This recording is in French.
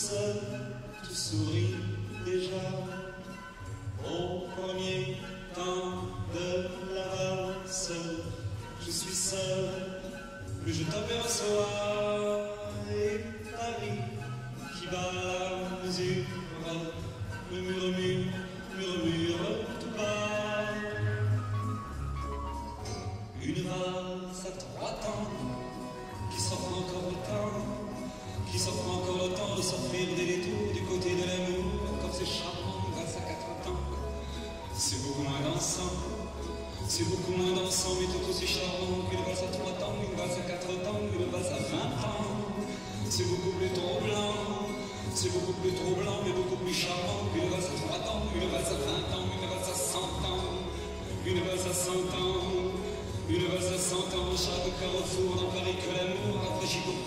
seul qui sourit déjà au premier temps de la valse. Je suis seul, mais je t'aperçois et Paris qui bat la mesure me murmure, murmure tout bas. Une valse à trois temps qui s'offre encore autant, qui s'offre encore vous sortez des détours du côté de l'amour, comme ce charmant grâce à quatre temps, C'est beaucoup moins dansant, c'est beaucoup moins dansant, mais tout aussi charmant qu'une grâce à trois temps, une grâce à quatre temps, une grâce à 20 ans. C'est beaucoup plus troublant, c'est beaucoup plus troublant, mais beaucoup plus charmant qu'une grâce à trois temps, une grâce à 20 ans, une grâce à cent ans, une grâce à cent ans. Une grâce à cent ans, chaque carrefour dans Paris que l'amour rafraîchit pour